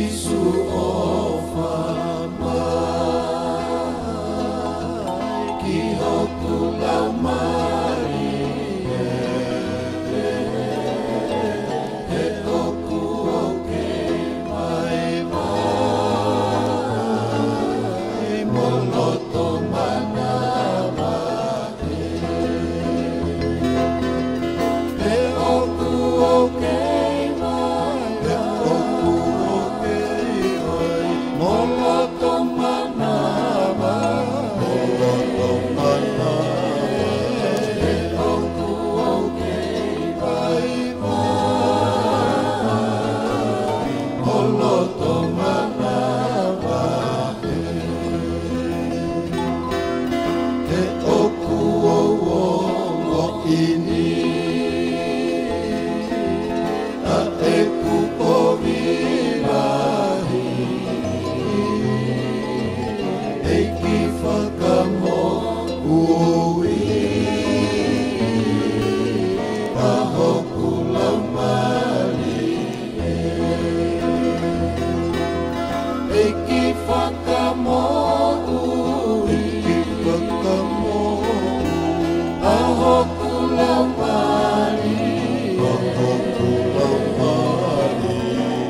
e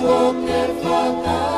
tuo che